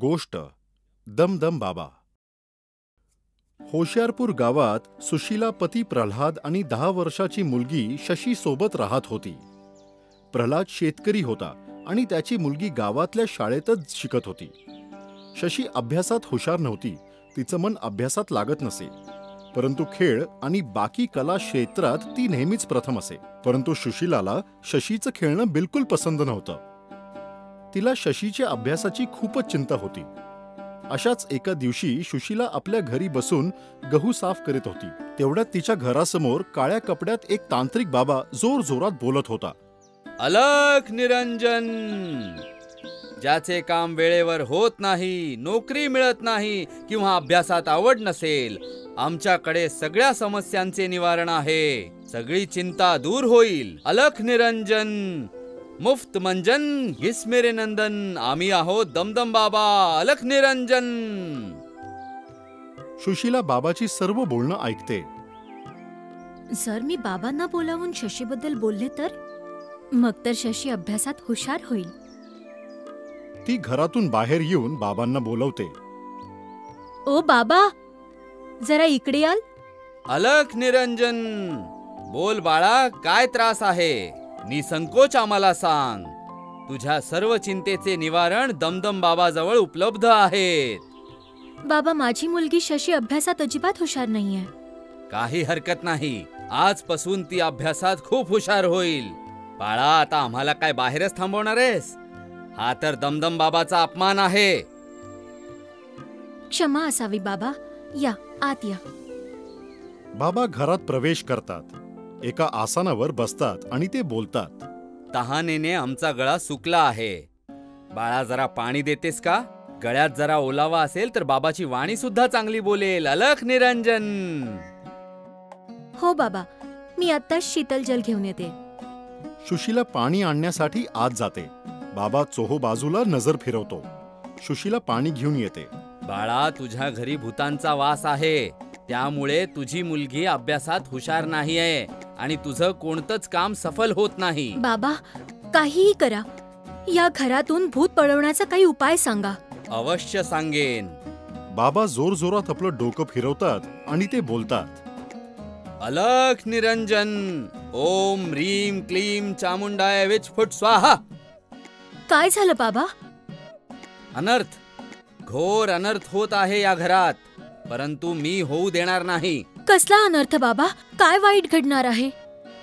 गोष्ट. दमदम बाबा. होशियारपूर गावात सुशीला पती प्रल्हाद आणि दहा वर्षाची मुलगी शशी सोबत राहत होती. प्रल्हाद शेतकरी होता आणि त्याची मुलगी गावातल्या शाळेतच शिकत होती. शशी अभ्यासात हुशार नव्हती. तिचं मन अभ्यासात लागत नसे. परंतु खेळ आणि बाकी कला क्षेत्रात ती नेहमीच प्रथम असे. परंतु सुशीलाला शशीचं खेळणं बिलकुल पसंत नव्हतं. तिला शशीच्या अभ्यासाची खूपच चिंता होती. अशाच एका दिवशी सुशीला आपल्या घरी बसून गहू साफ करीत होती. तेवढ्यात तिच्या घरासमोर काळ्या कपड्यात एक तांत्रिक बाबा जोर जोरात बोलत होता. अलख निरंजन! ज्याचे काम वेळेवर होत नाही नोकरी मिळत नाही किंवा अभ्यासात आवड नसेल आमच्याकडे सगळ्या समस्यांचे निवारण आहे. सगळी चिंता दूर होईल. अलख निरंजन मुफ्त मंजन घिस मेरे नंदन आम्ही आहोत दमदम बाबा अलख निरंजन. सुशीला बाबाची सर्व बोलणं ऐकते. जर मी बाबांना बोलावून शशीबद्दल बोलले तर? मग तर शशी अभ्यासात हुशार होईल. ती घरातून बाहेर येऊन बाबांना बोलवते. ओ बाबा! जरा इकडे याल अलख निरंजन. बोल बाळा काय त्रास आहे? निसंकोच आम्हाला सांग. तुझ्या सर्व चिंतेचे निवारण दमदम बाबाजवळ उपलब्ध आहेत. बाबा माझी मुलगी शशी अभ्यासात अजिबात हुशार नाहीये. काही हरकत नाही. आजपासून ती अभ्यासात खूप हुशार होईल. बाळा आता आम्हाला काय बाहेरच थांबवणार आहेस? हा तर दमदम बाबाचा अपमान आहे. क्षमा असावी बाबा. या आत या. बाबा घरात प्रवेश करतात. एका आसनावर बसतात आणि ते बोलतात. तहानेने आमचा गळा सुकला आहे. बाळा जरा पाणी देतेस का? गळ्यात जरा ओलावा असेल तर बाबाची वाणी सुद्धा चांगली बोलेल. अलख निरंजन! हो बाबा मी आत्ताच शीतल जल घेऊन येते. सुशीला पाणी आणण्यासाठी आत जाते. बाबा चोहो बाजूला नजर फिरवतो. सुशीला पाणी घेऊन येते. बाळा तुझ्या घरी भूतांचा वास आहे. त्यामुळे तुझी मुलगी अभ्यासात हुशार नाहीये आणि तुझं कोणतंच काम सफल होत नाही. बाबा काहीही करा. या घरातून भूत पळवण्याचा काही उपाय सांगा. अवश्य सांगेन. बाबा जोर जोरात आपलं डोकं फिरवतात आणि ते बोलतात. अलख निरंजन. ओम ह्रीम क्लीम चामुंडाय विच फुट स्वाहा. काय झालं बाबा? अनर्थ. घोर अनर्थ होत आहे या घरात. परंतु मी होऊ देणार नाही. कसला अनर्थ बाबा? काय वाईट घडणार आहे?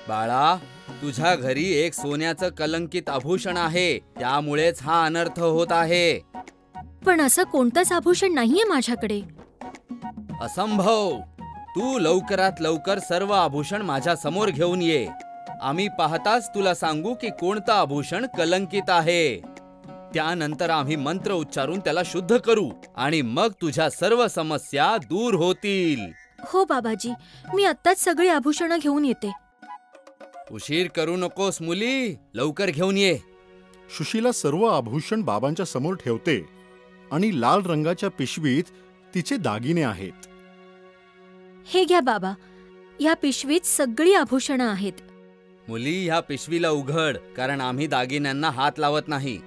बाळा तुझ्या घरी एक सोन्याचं कलंकित आभूषण आहे. त्यामुळेच हा अनर्थ होत आहे. पण असं कोणतंच आभूषण नाहीये माझ्याकडे. असंभव. तू लवकरात लवकर सर्व आभूषण माझ्यासमोर घेऊन ये. आम्ही पाहताच तुला सांगू की कोणतं आभूषण कलंकित आहे. त्यानंतर आम्ही मंत्र उच्चारून त्याला शुद्ध करू आणि मग तुझ्या सर्व समस्या दूर होतील. हो बाबाजी मी आत्ताच सगळी आभूषणं घेऊन येते. उशीर करू नकोस मुली लवकर घेऊन ये. सुशीला सर्व आभूषण बाबांच्या समोर ठेवते आणि लाल रंगाच्या पिशवीत तिचे दागिने आहेत. हे घ्या बाबा या पिशवीत सगळी आभूषणं आहेत. मुली ह्या पिशवीला उघड कारण आम्ही दागिन्यांना हात लावत नाही.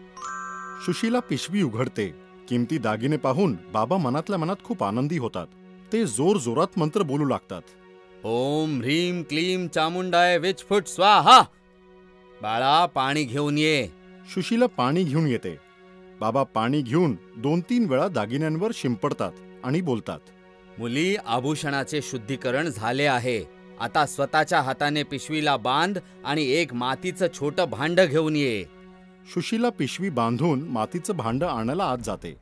सुशीला पिशवी उघडते. किमती दागिने पाहून बाबा मनातल्या मनात खूप आनंदी होतात. ते जोर जोरात मंत्र बोलू लागतात. ओम ह्रीम क्लीम चामुंडाय विच फुट स्वाहा. बाळा पाणी घेऊन ये. सुशीला पाणी घेऊन येते. बाबा पाणी घेऊन दोन तीन वेळा दागिन्यांवर शिंपडतात आणि बोलतात. मुली आभूषणाचे शुद्धीकरण झाले आहे. आता स्वतःच्या हाताने पिशवीला बांध आणि एक मातीचं छोटं भांड घेऊन ये. सुशीला पिशवी बांधून मातीचं भांड आणायला आत जाते.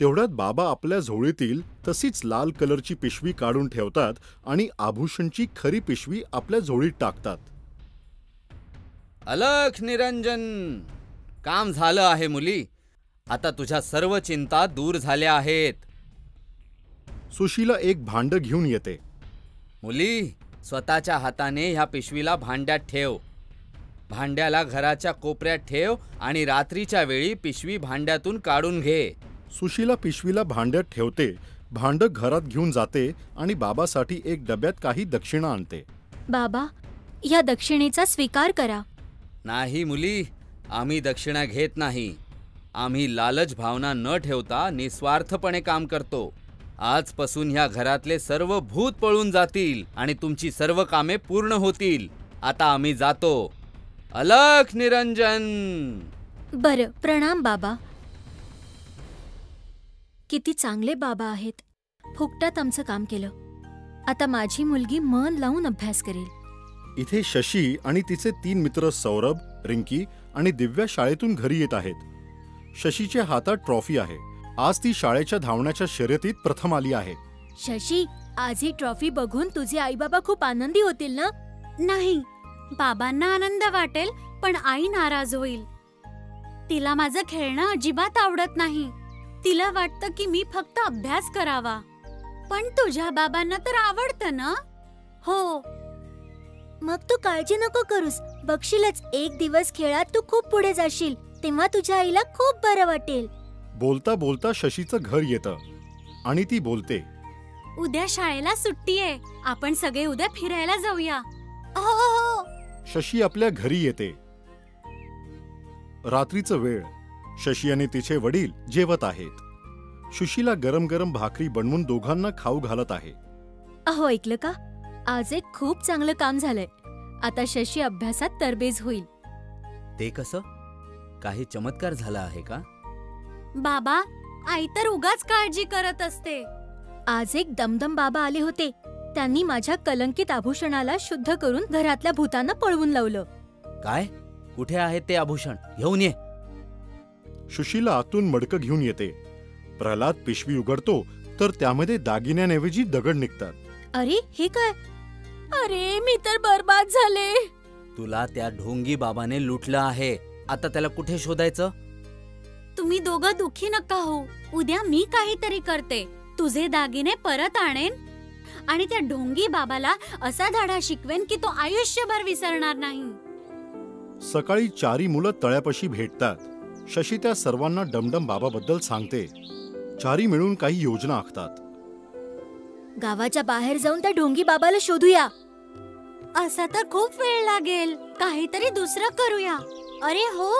तेवढ्यात बाबा आपल्या झोळीतील तशीच लाल कलरची पिशवी काढून ठेवतात आणि आभूषणची खरी पिशवी आपल्या झोळीत टाकतात. अलख निरंजन! काम झालं आहे मुली. आता तुझ्या सर्व चिंता दूर झाल्या आहेत. सुशीला एक भांड घेऊन येते. मुली स्वतःच्या हाताने ह्या पिशवीला भांड्यात ठेव. भांड्याला घराच्या कोपऱ्यात ठेव आणि रात्रीच्या वेळी पिशवी भांड्यातून काढून घे. सुशीला पिशवीला भांड्यात ठेवते भांड घरात घेऊन जाते आणि बाबासाठी एक डब्यात काही दक्षिणा आणते. बाबा या दक्षिणेचा स्वीकार करा. नाही मुली आम्ही दक्षिणा घेत नाही. आम्ही लालच भावना न ठेवता निस्वार्थपणे काम करतो. आजपासून ह्या घरातले सर्व भूत पळून जातील आणि तुमची सर्व कामे पूर्ण होतील. आता आम्ही जातो. अलख निरंजन। बरं प्रणाम बाबा. किती चांगले बाबा आहेत. फुकटात आमचं काम केलं. आता माझी मुलगी मन लावून अभ्यास करेल. इथे शशी आणि तिचे तीन मित्र सौरभ रिंकी आणि दिव्या शाळेतून घरी येत आहेत. शशीच्या हातात ट्रॉफी आहे. आज ती शाळेच्या धावण्याच्या शर्यतीत प्रथम आली आहे. शशी आज ही ट्रॉफी बघून तुझे आई बाबा खूप आनंदी होतील ना? नाही. बाबांना आनंद वाटेल पण आई नाराज होईल. तिला माझं खेळणं अजिबात आवडत नाही. तिला वाटतं की मी फक्त अभ्यास करावा. पण तुझ्या बाबांना तर आवडतं ना? हो. मग तू काळजी नको करूस. बघशीलच एक दिवस खेळात तू खूप पुढे जाशील तेव्हा तुझ्या आईला खूप बरं वाटेल. बोलता बोलता शशीचं घर येतं. आणि ती बोलते उद्या शाळेला सुट्टी आहे. आपण सगळे उद्या फिरायला जाऊया. हो हो शशी आपल्या घरी येते. रात्रीचं वेळ. शशी आणि तिचे वडील जेवत आहेत. सुशीला गरम गरम भाकरी बनवून दोघांना खाऊ घालत आहे. अहो ऐकलं का? आज एक खूप चांगलं काम झालंय. आता शशी अभ्यासात तरबेज होईल. ते कसं? काही चमत्कार झाला आहे का? बाबा आई तर उगाच काळजी करत असते. आज एक दमदम बाबा आले होते. त्यांनी माझ्या कलंकित आभूषणाला शुद्ध करून घरातल्या भूतांना पळवून लावलं. काय? कुठे आहे ते आभूषण? घेऊन ये. सुशीला आतून मडकं घेऊन येते. प्रल्हाद पिशवी उघडतो तर त्यामध्ये दागिन्यांऐवजी दगड निघतात. अरे हे काय? अरे मी तर बर्बाद झाले. तुला त्या ढोंगी बाबाने लुटलं आहे. आता त्याला कुठे शोधायचं? तुम्ही दोघं दुखी नका हो. उद्या मी काहीतरी करते. तुझे दागिने परत आणेन आणि त्या ढोंगी बाबाला असा धडा शिकवेन की तो आयुष्यभर विसरणार नाही. सकाळी चारी मुलं तळ्यापाशी भेटतात. शशी त्या सर्वांना डमडम बाबाबद्दल सांगते. चारी मिळून काही योजना आखतात. गावाच्या बाहेर जाऊन त्या ढोंगी बाबाला शोधूया. असा तर खूप वेळ लागेल. काहीतरी दुसरं करूया. अरे हो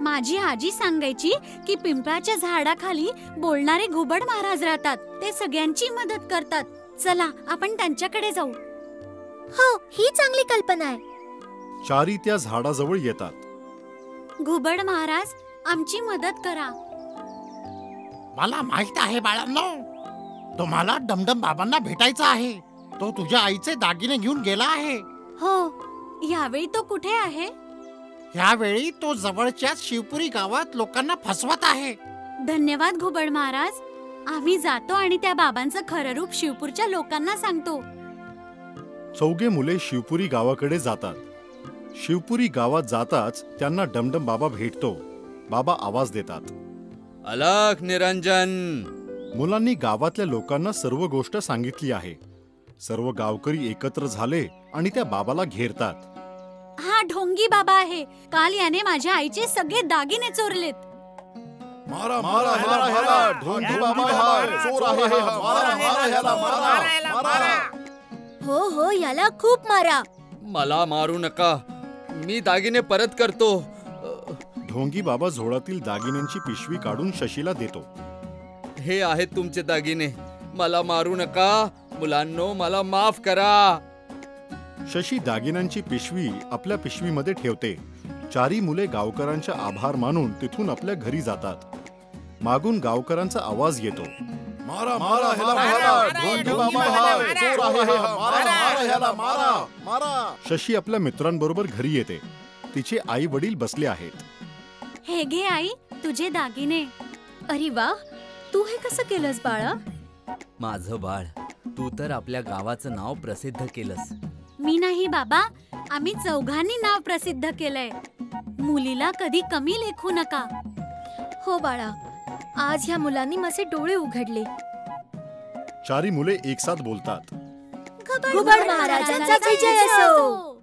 माझी आजी सांगायची की पिंपळाच्या झाडाखाली बोलणारे घुबड महाराज राहतात. ते सगळ्यांची मदत करतात. चला आपण त्यांच्याकडे जाऊ. हो ही चांगली कल्पना आहे. चारी त्या झाडाजवळ येतात. घुबड महाराज आमची मदत करा. मला माहीत आहे बाळांनो तुम्हाला डमडम बाबांना भेटायचं आहे. तो तुझ्या आईचे दागिने घेऊन गेला आहे. हो यावेळी तो कुठे आहे? यावेळी तो जवळच्या शिवपुरी गावात लोकांना फसवत आहे. धन्यवाद घुबड महाराज. आम्ही जातो आणि त्या बाबांचं खरं रूप शिवपूरच्या लोकांना सांगतो. चौघे मुले शिवपुरी गावाकडे जातात. शिवपुरी गावात जाताच त्यांना डमडम बाबा भेटतो. बाबा आवाज देतात. अलख निरंजन! मुलांनी गावातल्या लोकांना सर्व गोष्ट सांगितली आहे. सर्व गावकरी एकत्र झाले आणि त्या बाबाला घेरतात. हा ढोंगी बाबा आहे. काल याने माझ्या आईचे सगळे दागिने चोरलेत. मारा मारा ह्याला मारा ढोंगी बाबा हाय चोर आहे हा मारा मारा ह्याला मारा मारा हो हो याला खूप मारा मला मारू नका मी दागिने परत करतो ढोंगी बाबा झोळातील दागिन्यांची पिशवी काढून शशीला देतो हे आहेत तुमचे दागिने मला मारू नका मुलांनो मला माफ करा शशी दागिन्यांची पिशवी आपल्या पिशवीमध्ये ठेवते चारी मुले गावकरांचे आभार मानून तिथून आपल्या घरी जातात मागून गावकरांचा आवाज येतो. मारा. मारा ह्याला मारा. मारा. शशी आपल्या मित्रांबरोबर घरी येते. तिचे आई वडील बसले आहेत. हे घे आई तुझे दागिने. अरे वा तू हे कसं केलंस बाळा? माझं बाळ तू तर आपल्या गावाचं नाव प्रसिद्ध केलंस. मी नाही बाबा आम्ही चौघांनी नाव प्रसिद्ध केलंय. मुलीला कधी कमी लेखू नका. हो बाळा आज ह्या मुलांनी माझे डोळे उघडले. चारी मुले एक साथ बोलतात महाराजांचा विजय असो.